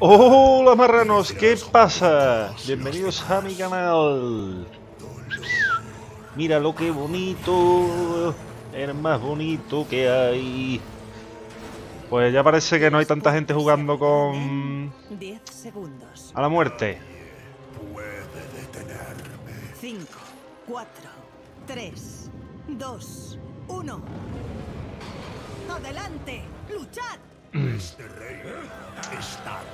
Hola marranos, ¿qué pasa? Bienvenidos a mi canal. Mira lo que bonito, el más bonito que hay. Pues ya parece que no hay tanta gente jugando con... 10 segundos. A la muerte. 5, 4, 3, 2, 1. ¡Adelante! ¡Luchad! Pues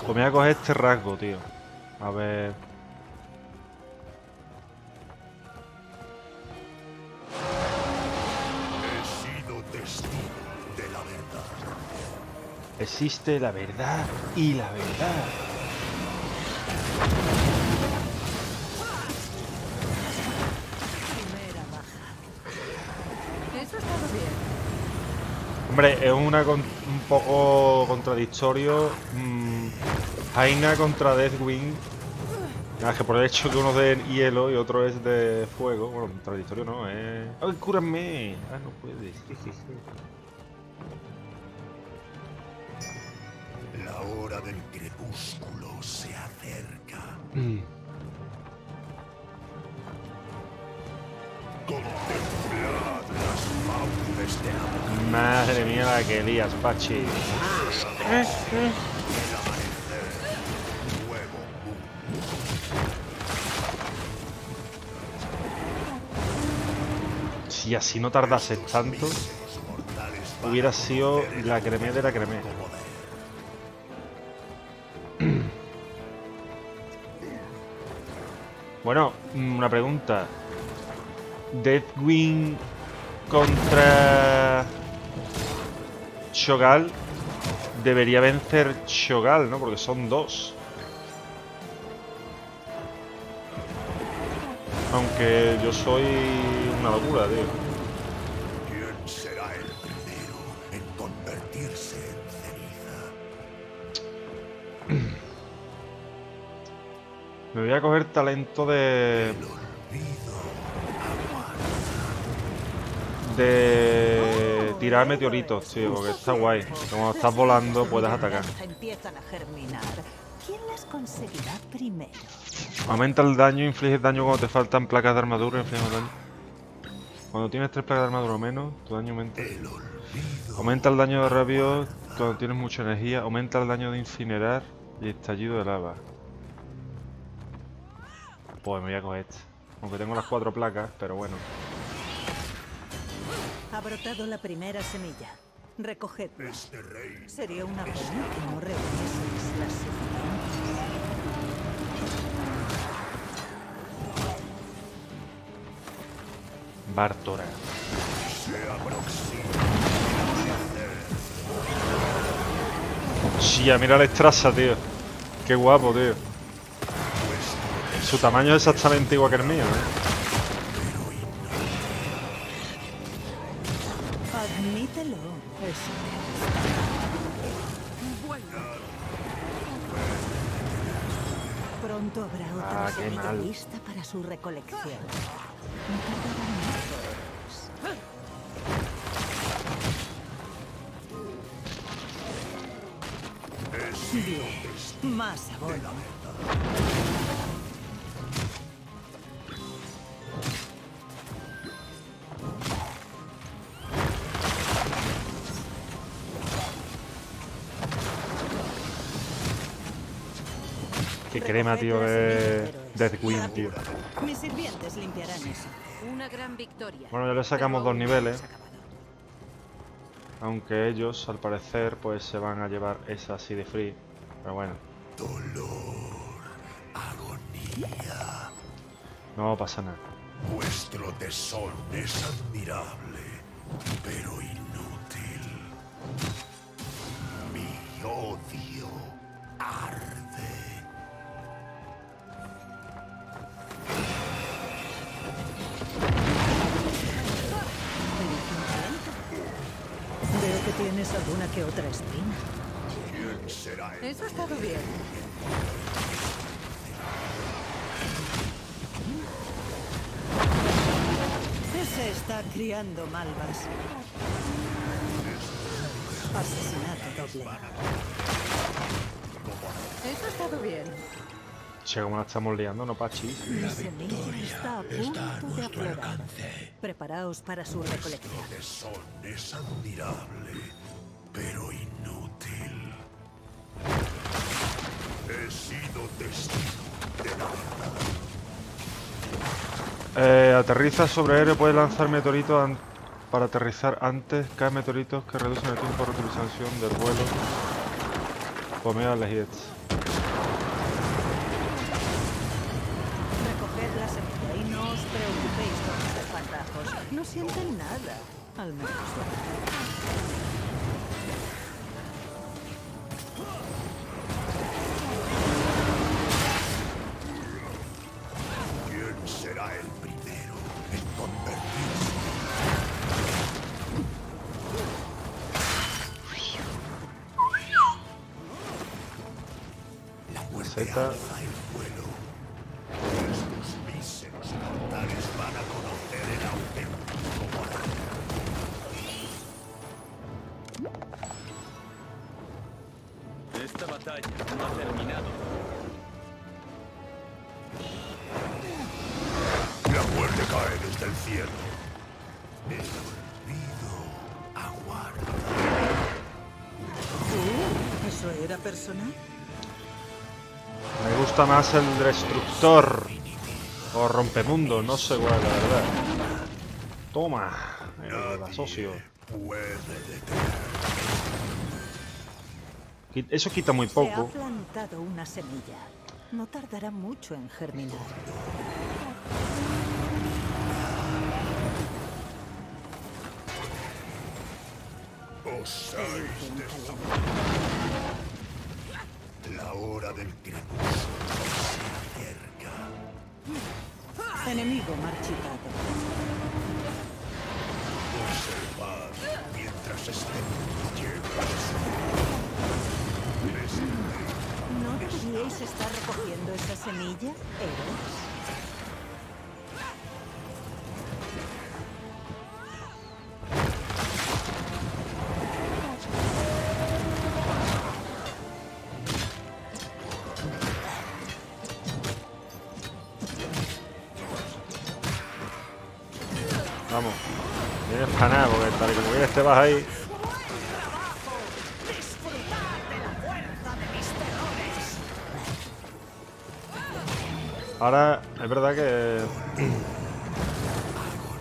me voy a coger este rasgo, tío. A ver... He sido testigo de la verdad. Existe la verdad y la verdad. Hombre, es una con- un poco contradictorio. mm, Jaina contra Deathwing. Nada, es que por el hecho que uno es de hielo y otro es de fuego. Bueno, contradictorio no, es. ¡Ay, cúrame! Ah, no puedes. La hora del crepúsculo se acerca. Mm. Madre mía la que lías, Pachi. Si así no tardase tanto, hubiera sido la cremé de la cremé. Bueno, una pregunta. Deathwing contra Shogal debería vencer Shogal, ¿no? Porque son dos. Aunque yo soy una locura, tío. ¿Quién será el primero en convertirse en ceniza? Me voy a coger talento de... De tirar meteoritos, tío, porque está guay. Como estás volando puedes atacar. Empiezan a germinar. ¿Quién las conseguirá primero? Aumenta el daño, inflige daño cuando te faltan placas de armadura, inflige más daño. Cuando tienes tres placas de armadura o menos, tu daño aumenta. Aumenta el daño de rabio cuando tienes mucha energía. Aumenta el daño de incinerar y estallido de lava. Pues me voy a coger este. Aunque tengo las cuatro placas, pero bueno. Ha brotado la primera semilla. Recogedla. Este rey Sería una pena que no reunieseis las suficientes. Bartora. se aproxima. Chía, mira la estraza, tío. Qué guapo, tío. Su tamaño es exactamente igual que el mío, ¿eh? Eso. Pronto habrá otra Ah, lista para su recolección. No. Bien, más abono. Crema, tío, de Deathwing, tío. Mis sirvientes limpiarán eso. Una gran victoria. Bueno, ya le sacamos dos niveles. Aunque ellos, al parecer, pues se van a llevar esa así de free. Pero bueno, Dolor, agonía. no pasa nada. Vuestro tesón es admirable, pero inútil. Mi odio arde. Tienes alguna que otra espina. ¿Quién será el Eso ha estado bien. Ese está criando malvas. Asesinato doble. estado bien. Che, como la estamos liando, no pachi. Mi semilla está a punto de aflorar. Preparaos para su recolección. es admirable, pero inútil. He sido testigo de la verdad. Eh, aterriza sobre aéreo, puede lanzar meteoritos para aterrizar antes. Cae meteoritos que reducen el tiempo de reutilización del vuelo. Pomea las hits. No sienten nada, al menos. ¿Quién será el primero en convertirse? La muerte Esta batalla no ha terminado. La muerte cae desde el cielo. El olvido aguarda. ¿Eso era personal? Me gusta más el destructor. O rompemundo, no sé cuál, la verdad. Toma, el asocio. Puede detener. Eso quita muy Se ha poco. plantado una semilla. No tardará mucho en germinar. Osáis desafiar. La hora del crepúsculo se acerca. Enemigo marchitado. Observad mientras estén llenos. Estar recogiendo esa semilla, héroes? Vamos. Vienes para nada, porque tal y como te vas ahí. Ahora, es verdad que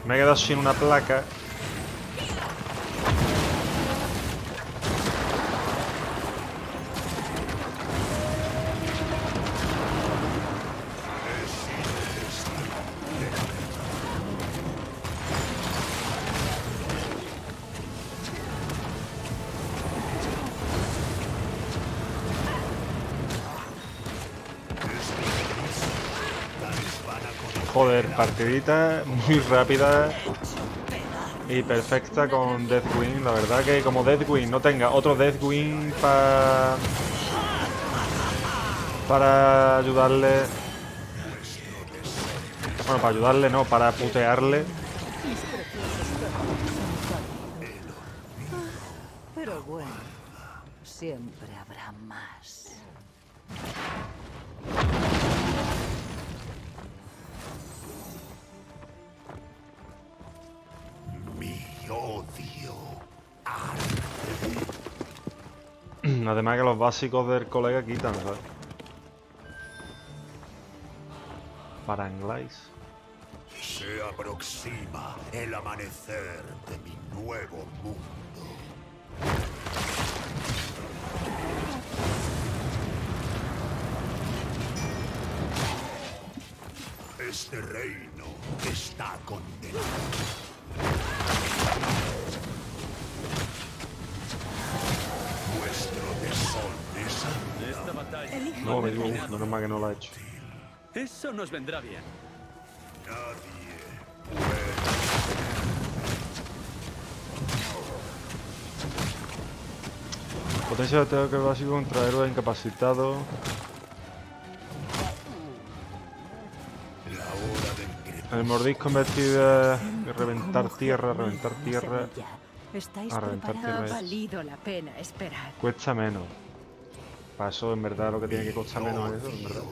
me he quedado sin una placa. Joder, partidita muy rápida y perfecta con Deathwing. La verdad que como Deathwing no tenga otro Deathwing para para ayudarle. Bueno, para ayudarle no, para putearle. Pero bueno, siempre habrá más. Además que los básicos del colega quitan, ¿sabes? Para inglés. Se aproxima el amanecer de mi nuevo mundo. Este reino está condenado. No, me digo, terminado. menos mal que no lo ha hecho. Eso nos vendrá bien. nadie puede. Potencia de ataque básico contra del crepúsculo. El mordisco convertido en reventar ¿Cómo tierra, reventar tierra. a reventar preparados? tierra. Ha valido la pena esperar. Cuesta menos. Para eso, en verdad, lo que tiene que costar menos es eso, en verdad.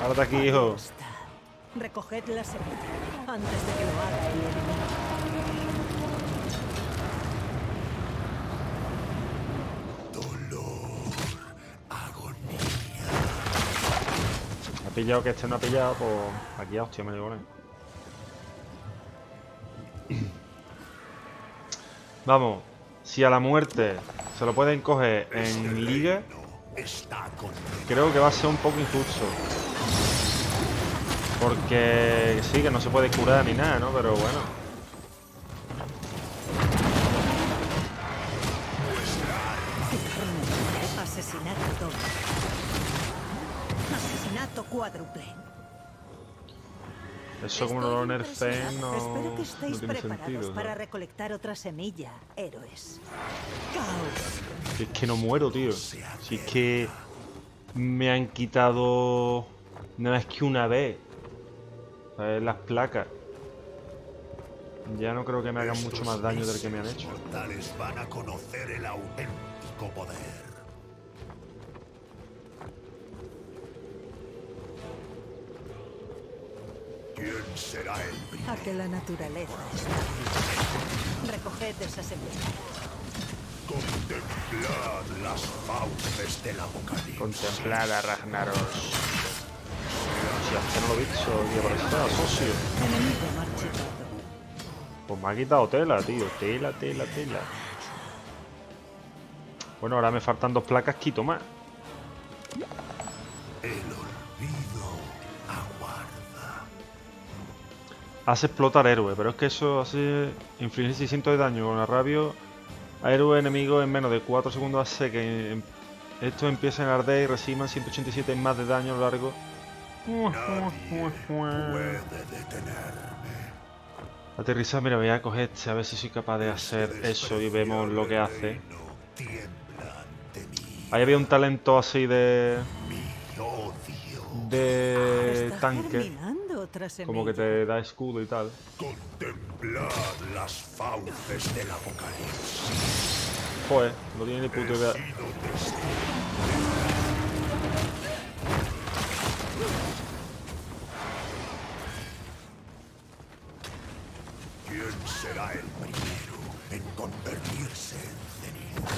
Párate aquí, hijo. Recoged la semilla antes de que lo haga pillado que este no ha pillado, pues aquí a hostia me llevo Vamos, si a la muerte se lo pueden coger en liga, Está con creo que va a ser un poco injusto. Porque sí, que no se puede curar ni nada, ¿no? Pero bueno. Asesinato Asesinato cuádruple. Eso como lo nerfeen no, Espero que no estéis tiene preparados sentido. ¿no? para recolectar otra semilla, héroes. Caos. Si es que no muero, tío. Si es que me han quitado nada más que una vez. ¿Sabes? Las placas. Ya no creo que me hagan mucho más daño del que me han hecho. mortales van a conocer el auténtico poder. Será el primero? A que la naturaleza. Recoged esa semilla. Contemplad las fauces del apocalipsis. Contemplar a Ragnaros. Si que no lo he visto, tío, por está, socio. Enemigo marchitado. Pues me ha quitado tela, tío. Tela, tela, tela. Bueno, ahora me faltan dos placas, quito más. El Hace explotar héroe, pero es que eso hace infligir 600 de daño con arrabio a héroe enemigo en menos de 4 segundos hace que em- estos empiecen a arder y reciban 187 más de daño a lo largo. Puede. Aterrizar, mira, voy a coger este a ver si soy capaz de hacer eso y vemos lo que hace. Ahí había un talento así de. De Está tanque, germinando otra semilla. como que te da escudo y tal. Contemplad las fauces del apocalipsis. Joder, no tiene ni puta idea. ¿Quién será el primero en convertirse en ceniza?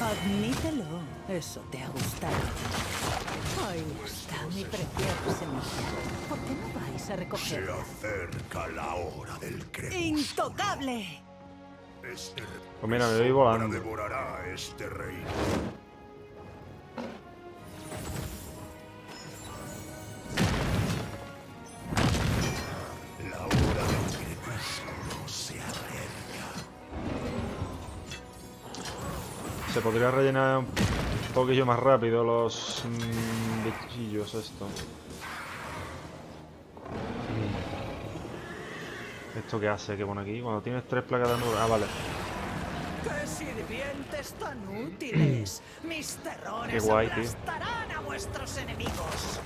Admítelo, eso te ha gustado. Ahí está mi preciosa semilla. ¿Por qué no vais a Se recogerla? acerca la hora del crepúsculo. ¡Intocable! Este Pues mira, me voy volando. devorará este reino. La hora del crepúsculo se acerca. Se podría rellenar un poquillo más rápido los mm, bichillos esto. ¿Esto qué hace? ¿Qué pone aquí? Cuando tienes tres placas de armadura. Ah, vale. ¡Qué sirvientes tan útiles! Mis terrores Qué guay, tío. aplastarán a vuestros enemigos.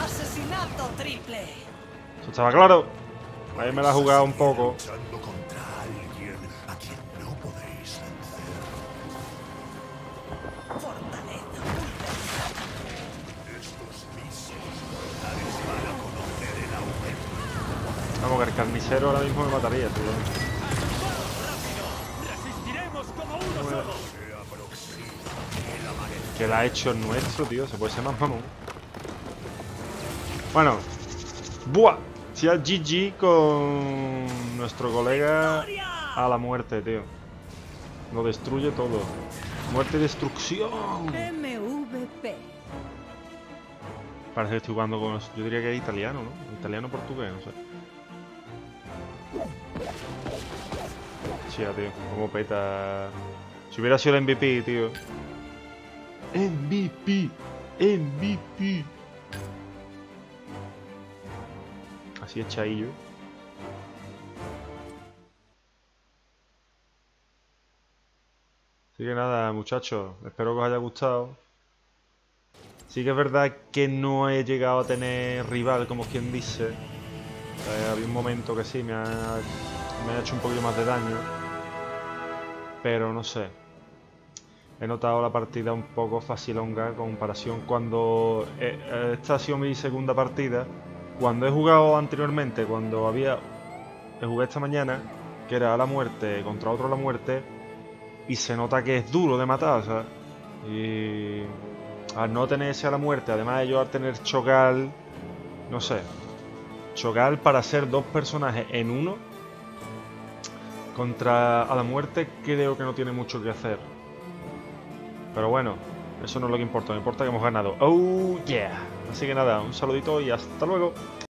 ¡Asesinato triple! Eso estaba claro. Ahí me la he jugado un poco. Vamos, que el carnicero ahora mismo me mataría, tío. ¡Resistiremos como uno solo! Que la ha hecho nuestro, tío. Se puede ser más mamón. Bueno. ¡Buah! Si al GG con nuestro colega a la muerte, tío. Lo destruye todo. Muerte y destrucción. MVP. Parece que estoy jugando con... Yo diría que es italiano, ¿no? Italiano portugués, no sé. Chía, tío. Como peta... Si hubiera sido el MVP, tío. MVP. MVP. Así es Chaillo. Así que nada, muchachos. Espero que os haya gustado. Sí que es verdad que no he llegado a tener rival, como quien dice. Eh, había un momento que sí, me ha, hecho un poquito más de daño. Pero no sé. He notado la partida un poco facilonga en comparación cuando... eh, esta ha sido mi segunda partida. Cuando he jugado anteriormente, cuando había... He jugué esta mañana, que era a la muerte contra otro a la muerte. Y se nota que es duro de matar, ¿sabes? Y al no tener ese a la muerte, además de yo al tener Chogal, no sé, Chogal para ser dos personajes en uno, contra a la muerte creo que no tiene mucho que hacer. Pero bueno, eso no es lo que importa, me importa que hemos ganado. Oh yeah. Así que nada, un saludito y hasta luego.